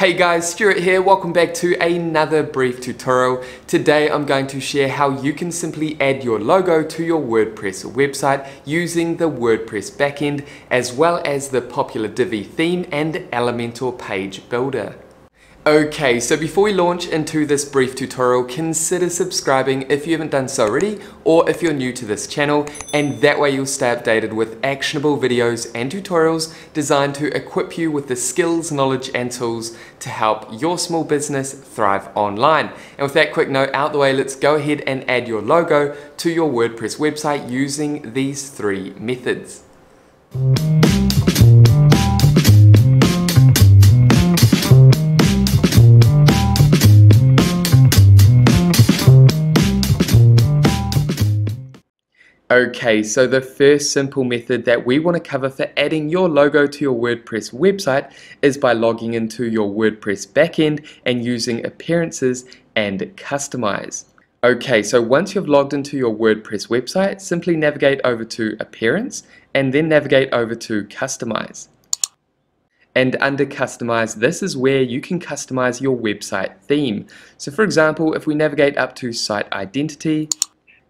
Hey guys, Stewart here. Welcome back to another brief tutorial. Today I'm going to share how you can simply add your logo to your WordPress website using the WordPress backend as well as the popular Divi theme and Elementor page builder. Okay, so before we launch into this brief tutorial, consider subscribing if you haven't done so already, or if you're new to this channel, and that way you'll stay updated with actionable videos and tutorials designed to equip you with the skills, knowledge, and tools to help your small business thrive online. And with that quick note out the way, let's go ahead and add your logo to your WordPress website using these three methods. Okay, so the first simple method that we want to cover for adding your logo to your WordPress website is by logging into your WordPress backend and using appearances and customize. Okay, so once you've logged into your WordPress website, simply navigate over to appearance and then navigate over to customize. And under customize, this is where you can customize your website theme. So for example, if we navigate up to site identity,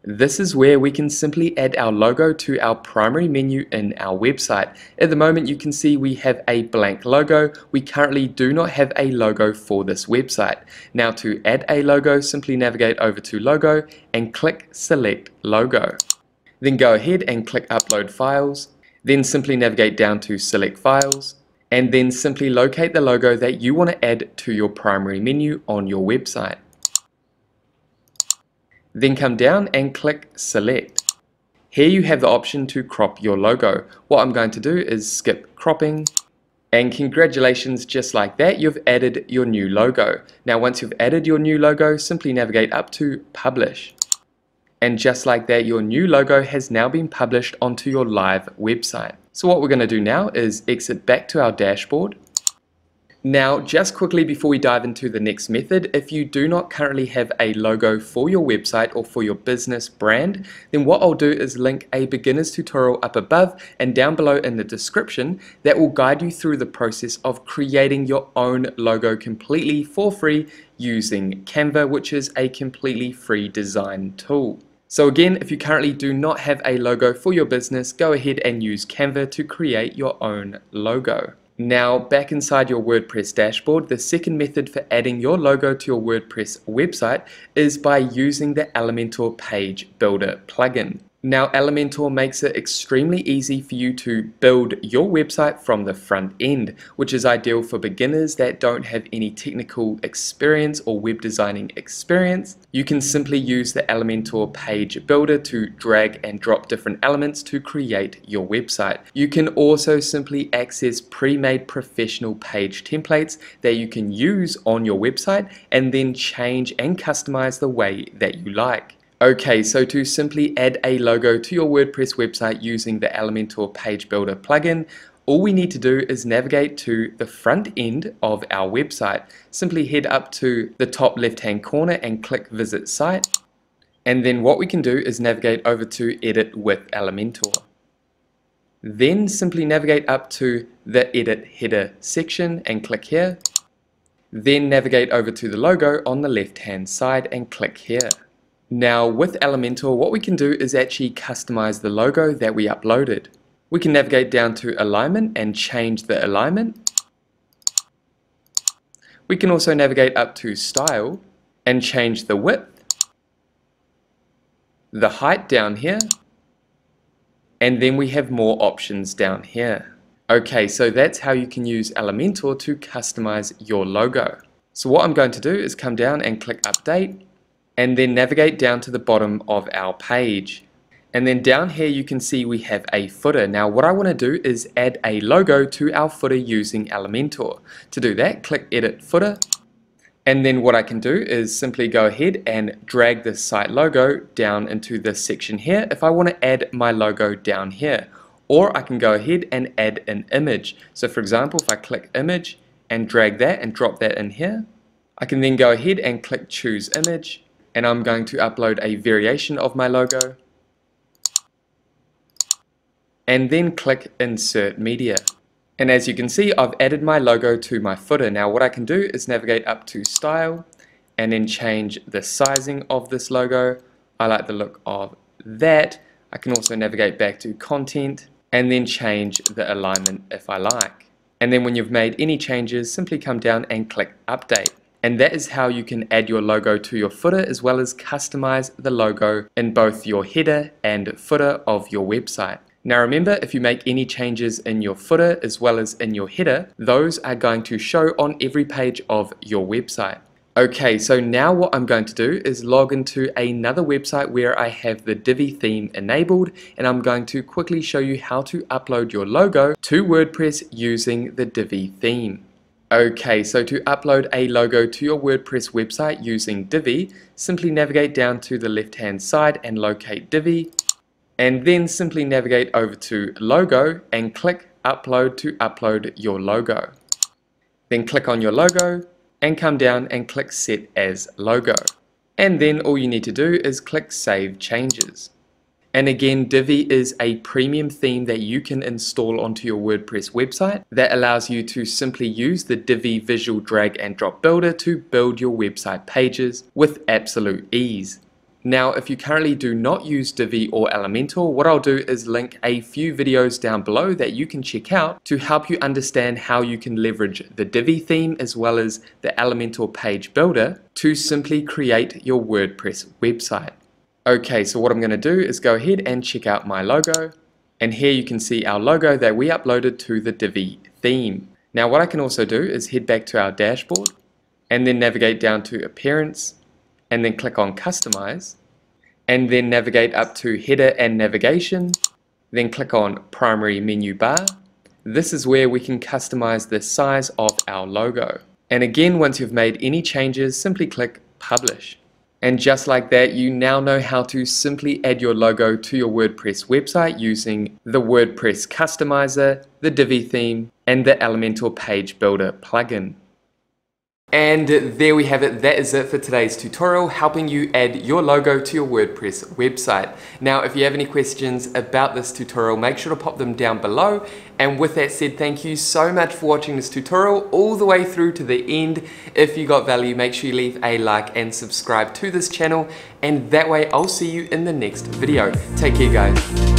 this is where we can simply add our logo to our primary menu in our website. At the moment you can see we have a blank logo. We currently do not have a logo for this website. Now to add a logo, simply navigate over to logo and click select logo. Then go ahead and click upload files. Then simply navigate down to select files and then simply locate the logo that you want to add to your primary menu on your website. Then come down and click select. Here you have the option to crop your logo. What I'm going to do is skip cropping and congratulations, just like that, you've added your new logo. Now once you've added your new logo, simply navigate up to publish. And just like that, your new logo has now been published onto your live website. So what we're going to do now is exit back to our dashboard now, just quickly before we dive into the next method, if you do not currently have a logo for your website or for your business brand, then what I'll do is link a beginner's tutorial up above and down below in the description that will guide you through the process of creating your own logo completely for free using Canva, which is a completely free design tool. So again, if you currently do not have a logo for your business, go ahead and use Canva to create your own logo. Now back inside your WordPress dashboard, the second method for adding your logo to your WordPress website is by using the Elementor Page Builder plugin. Now Elementor makes it extremely easy for you to build your website from the front end, which is ideal for beginners that don't have any technical experience or web designing experience. You can simply use the Elementor page builder to drag and drop different elements to create your website. You can also simply access pre-made professional page templates that you can use on your website and then change and customize the way that you like. Okay, so to simply add a logo to your WordPress website using the Elementor Page Builder plugin, all we need to do is navigate to the front end of our website. Simply head up to the top left hand corner and click Visit Site. And then what we can do is navigate over to Edit with Elementor. Then simply navigate up to the Edit Header section and click here. Then navigate over to the logo on the left hand side and click here. Now with Elementor, what we can do is actually customize the logo that we uploaded. We can navigate down to alignment and change the alignment. We can also navigate up to style and change the width, the height down here, and then we have more options down here. Okay, so that's how you can use Elementor to customize your logo. So what I'm going to do is come down and click update and then navigate down to the bottom of our page. And then down here you can see we have a footer. Now what I want to do is add a logo to our footer using Elementor. To do that, click Edit Footer. And then what I can do is simply go ahead and drag the site logo down into this section here if I want to add my logo down here. Or I can go ahead and add an image. So for example, if I click Image and drag that and drop that in here, I can then go ahead and click Choose Image and I'm going to upload a variation of my logo and then click insert media And as you can see, I've added my logo to my footer. Now what I can do is navigate up to Style and then change the sizing of this logo. I like the look of that. I can also navigate back to Content and then change the alignment if I like. And then when you've made any changes, simply come down and click Update. And that is how you can add your logo to your footer as well as customize the logo in both your header and footer of your website. Now remember, if you make any changes in your footer as well as in your header, those are going to show on every page of your website. Okay, so now what I'm going to do is log into another website where I have the Divi theme enabled and I'm going to quickly show you how to upload your logo to WordPress using the Divi theme. Okay, so to upload a logo to your WordPress website using Divi, simply navigate down to the left hand side and locate Divi and then simply navigate over to logo and click upload to upload your logo. Then click on your logo and come down and click set as logo. And then all you need to do is click save changes. And again, Divi is a premium theme that you can install onto your WordPress website that allows you to simply use the Divi visual drag and drop builder to build your website pages with absolute ease. Now, if you currently do not use Divi or Elementor, what I'll do is link a few videos down below that you can check out to help you understand how you can leverage the Divi theme as well as the Elementor page builder to simply create your WordPress website. Okay, so what I'm going to do is go ahead and check out my logo. And here you can see our logo that we uploaded to the Divi theme. Now what I can also do is head back to our dashboard and then navigate down to Appearance and then click on Customize and then navigate up to Header and Navigation then click on Primary Menu Bar. This is where we can customize the size of our logo. And again, once you've made any changes, simply click Publish. And just like that, you now know how to simply add your logo to your WordPress website using the WordPress Customizer, the Divi theme, and the Elementor Page Builder plugin. And there we have it, that is it for today's tutorial, helping you add your logo to your WordPress website. Now, if you have any questions about this tutorial, make sure to pop them down below. And with that said, thank you so much for watching this tutorial all the way through to the end. If you got value, make sure you leave a like and subscribe to this channel. And that way, I'll see you in the next video. Take care, guys.